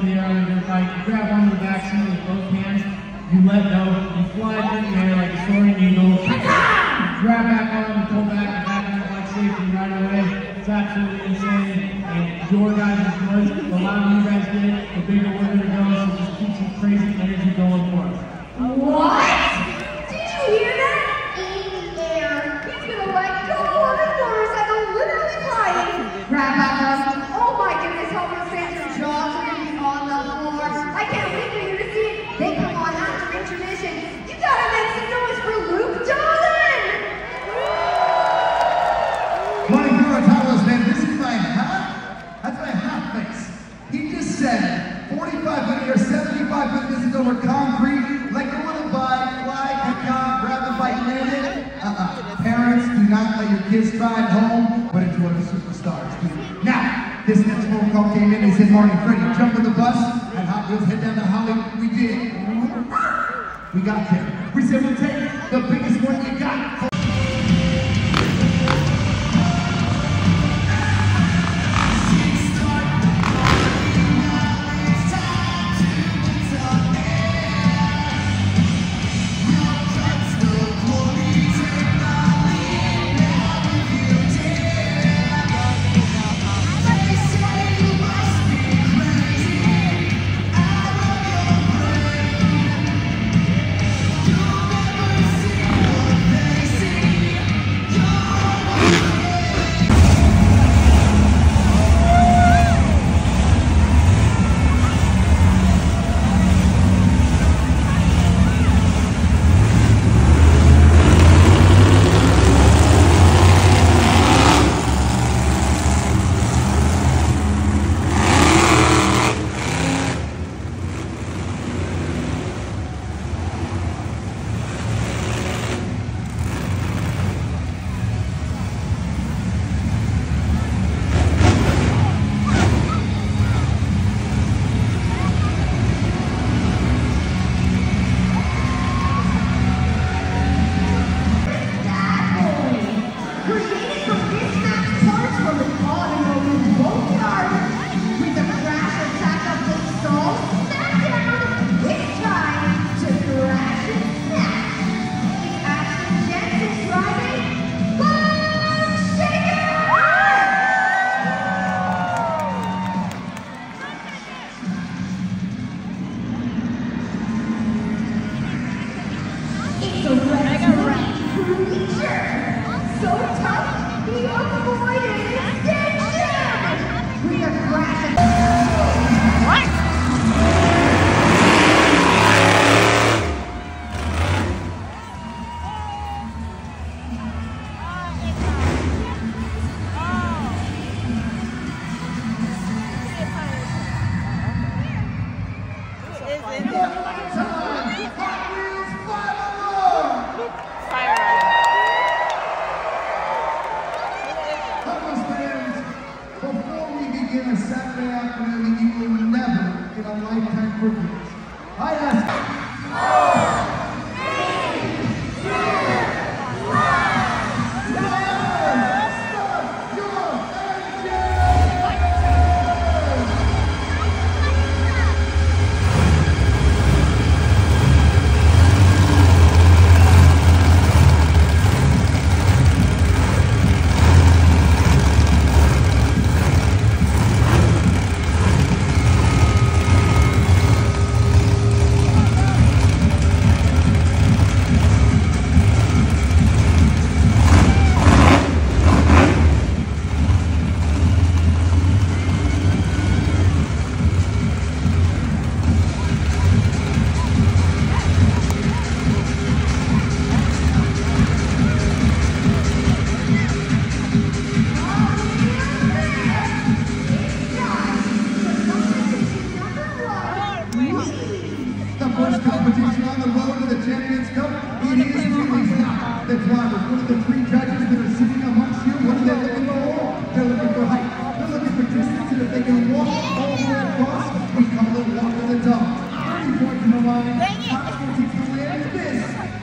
the you grab onto the backside with both hands, you let go, you fly in the air like a soaring eagle. grab back on, pull back, and back up like safety right away. It's absolutely insane. And your guys' noise, the louder you guys get, the bigger we're gonna go. So just keep some crazy energy going for us. What? Good Morning Freddie jumped on the bus and Hot Wheels head down to Hollywood. We did. We got there. We said we'll take the biggest one we got.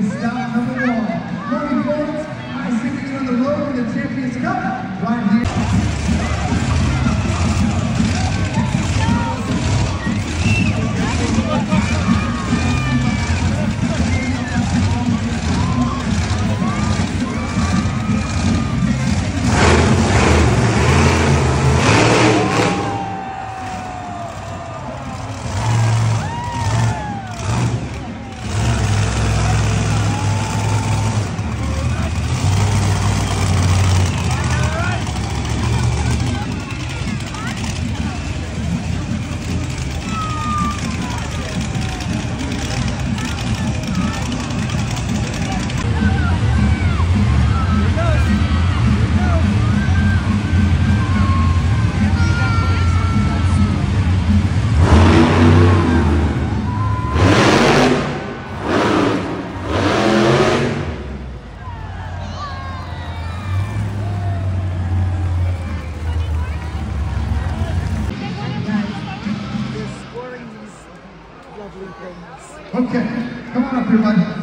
is stop number one. Morning, folks. I see you on the road in the Champions Cup right here. Okay, come on up here, buddy.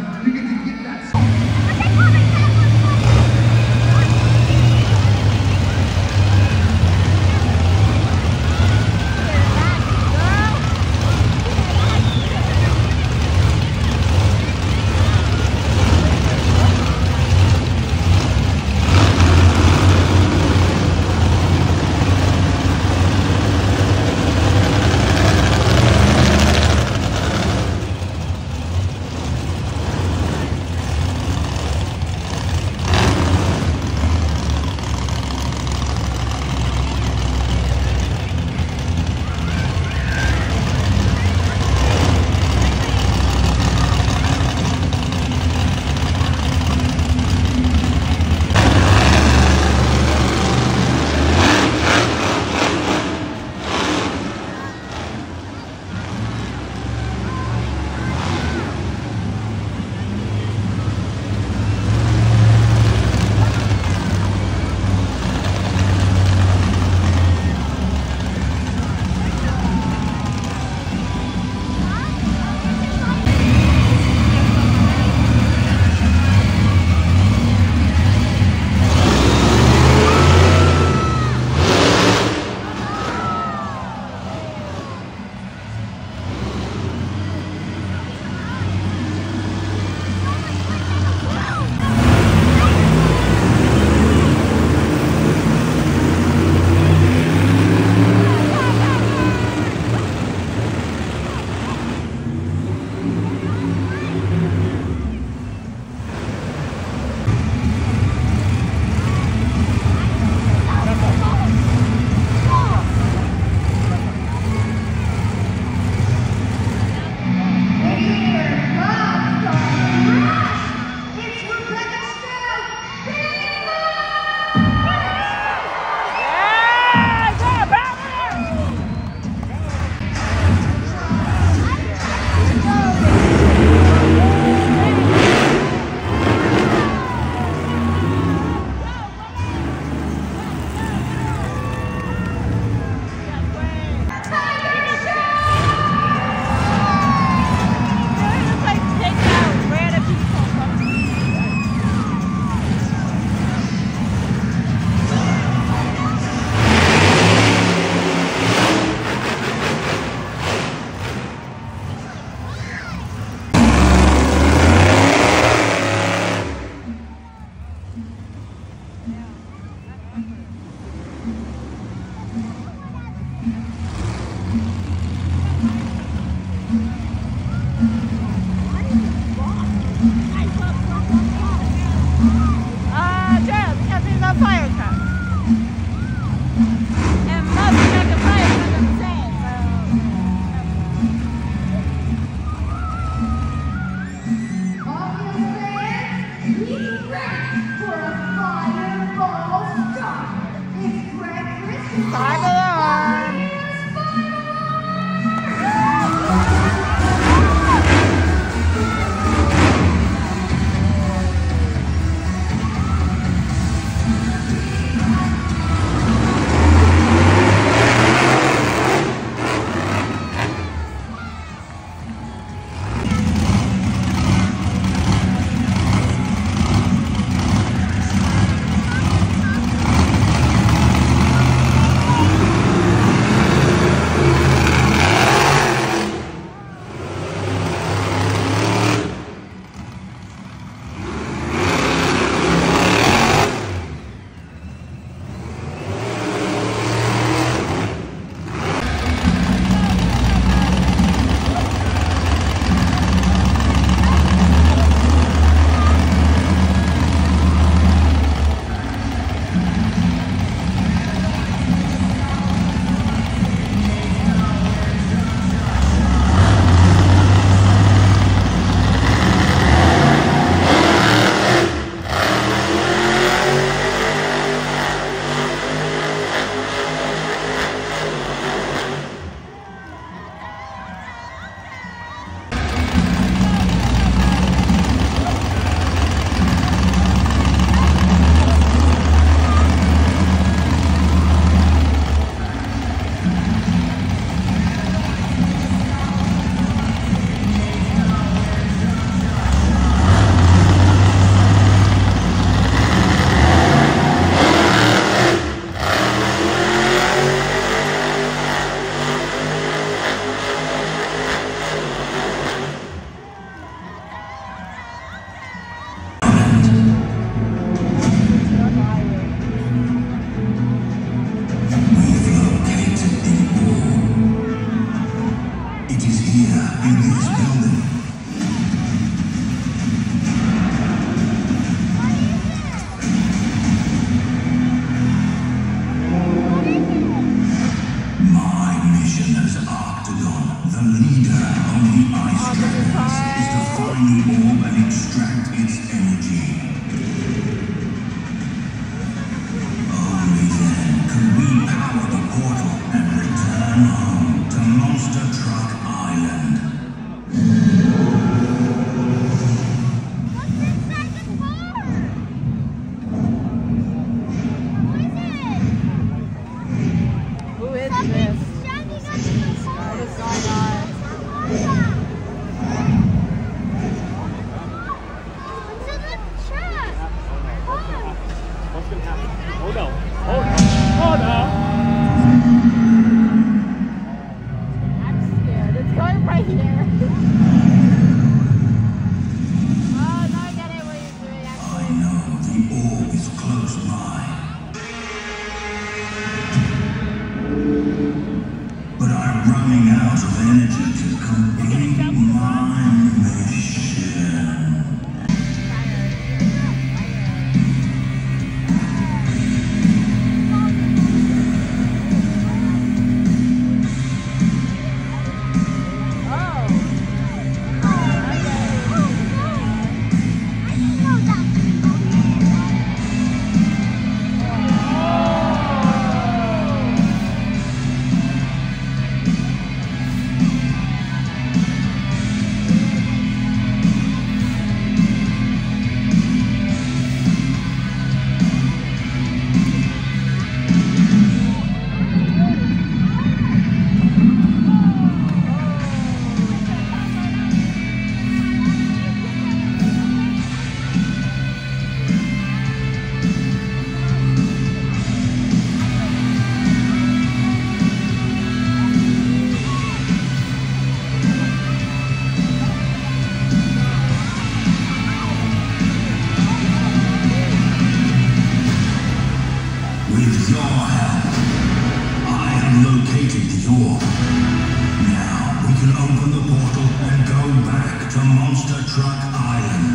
Now we can open the portal and go back to Monster Truck Island.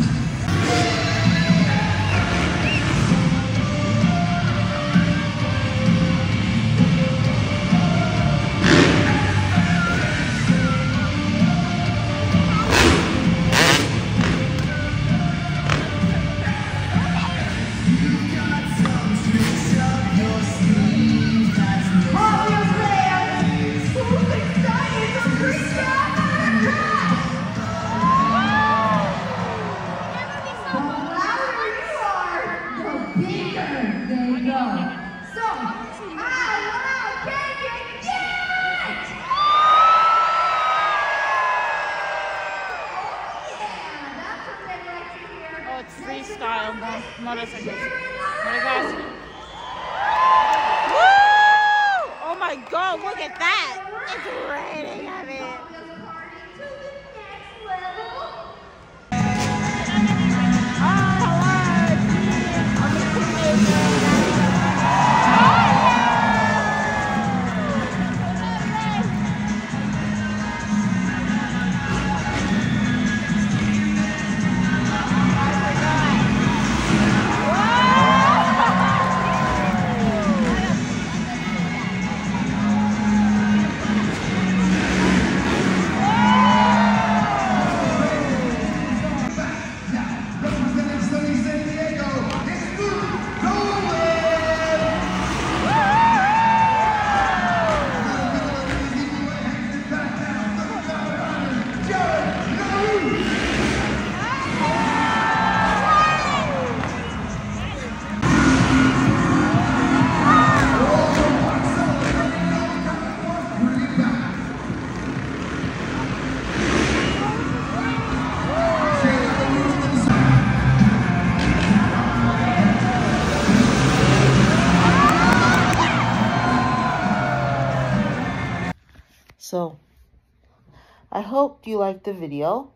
I hope you liked the video.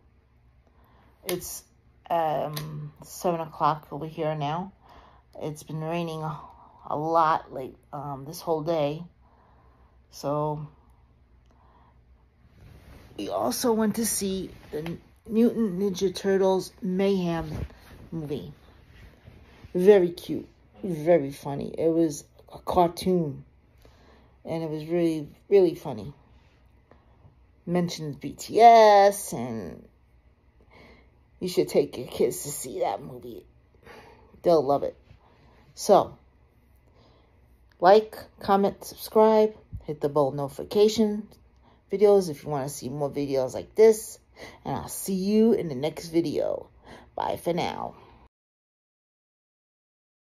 It's um, 7 o'clock over here now. It's been raining a lot late um, this whole day. So we also went to see the Mutant Ninja Turtles Mayhem movie. Very cute, very funny. It was a cartoon and it was really, really funny mentions BTS and you should take your kids to see that movie. They'll love it. So, like, comment, subscribe, hit the bell notification videos if you want to see more videos like this. And I'll see you in the next video. Bye for now.